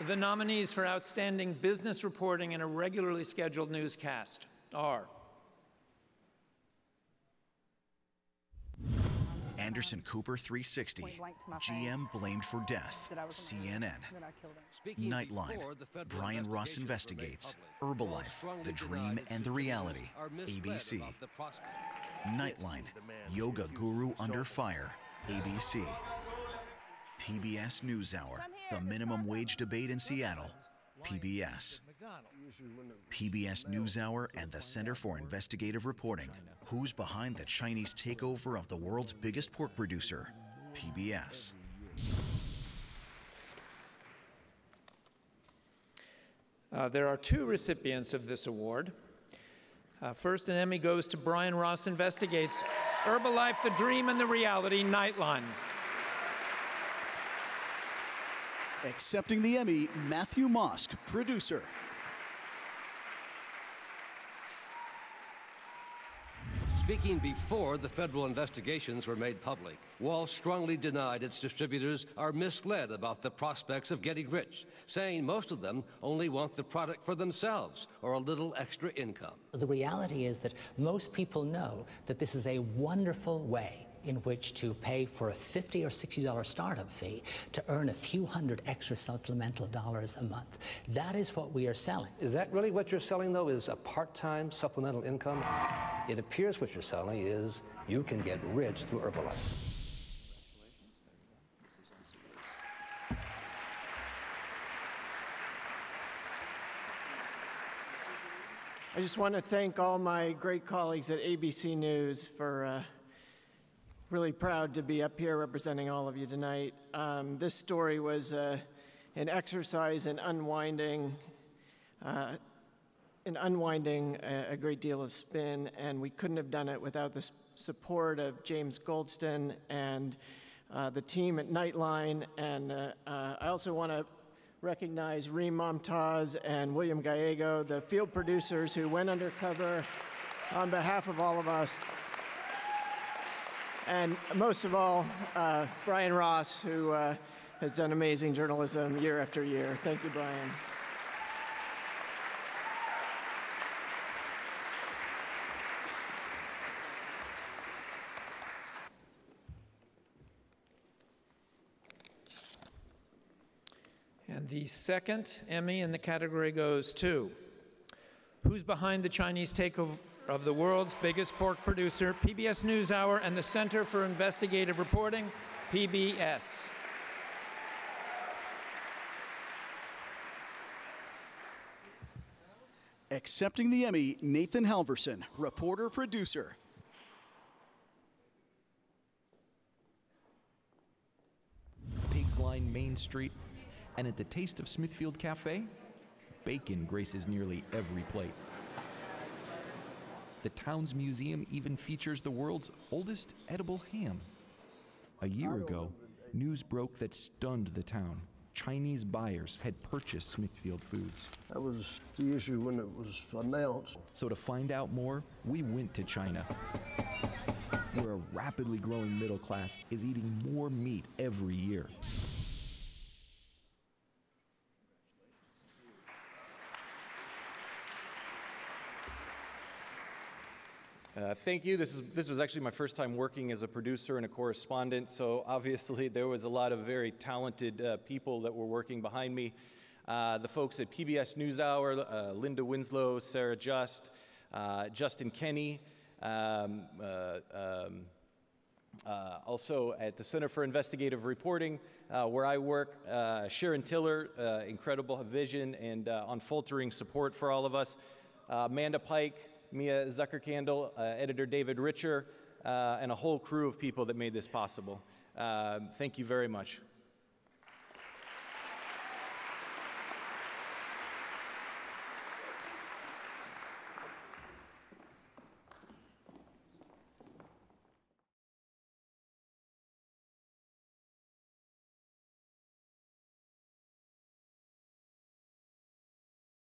The nominees for Outstanding Business Reporting in a Regularly Scheduled Newscast are Anderson Cooper 360, GM blamed for death, CNN, Nightline, Brian Ross investigates, Herbalife, The Dream and the Reality, ABC, Nightline, Yoga Guru Under Fire, ABC, PBS NewsHour, the minimum wage debate in Seattle, PBS. PBS NewsHour and the Center for Investigative Reporting. Who's behind the Chinese takeover of the world's biggest pork producer? PBS. Uh, there are two recipients of this award. Uh, first, an Emmy goes to Brian Ross Investigates Herbalife, The Dream and the Reality, Nightline. Accepting the Emmy, Matthew Mosk, producer. Speaking before the federal investigations were made public, Walsh strongly denied its distributors are misled about the prospects of getting rich, saying most of them only want the product for themselves or a little extra income. The reality is that most people know that this is a wonderful way in which to pay for a 50 or $60 startup fee to earn a few hundred extra supplemental dollars a month. That is what we are selling. Is that really what you're selling, though, is a part-time supplemental income? It appears what you're selling is you can get rich through Herbalife. I just want to thank all my great colleagues at ABC News for uh, really proud to be up here representing all of you tonight. Um, this story was uh, an exercise in unwinding, uh, in unwinding a, a, great deal of spin, and we couldn't have done it without the support of James Goldston and uh, the team at Nightline. And uh, uh, I also want to recognize Reem Momtaz and William Gallego, the field producers who went undercover on behalf of all of us. And most of all, uh, Brian Ross, who uh, has done amazing journalism year after year. Thank you, Brian. And the second Emmy in the category goes to Who's Behind the Chinese Takeover of the world's biggest pork producer, PBS NewsHour, and the Center for Investigative Reporting, PBS. Accepting the Emmy, Nathan Halverson, reporter producer. Pigs line Main Street, and at the Taste of Smithfield Cafe, bacon graces nearly every plate. The town's museum even features the world's oldest edible ham. A year ago, news broke that stunned the town. Chinese buyers had purchased Smithfield Foods. That was the issue when it was announced. So, to find out more, we went to China, where a rapidly growing middle class is eating more meat every year. Uh, thank you. This, is, this was actually my first time working as a producer and a correspondent, so obviously there was a lot of very talented uh, people that were working behind me. Uh, the folks at PBS NewsHour, uh, Linda Winslow, Sarah Just, uh, Justin Kenny, um, uh, um, also at the Center for Investigative Reporting, where I work, Sharon Tiller, incredible vision and unfaltering support for all of us, Amanda Pike, Mia Zuckerkandel, uh, editor David Ritsher, uh, and a whole crew of people that made this possible. Uh, thank you very much.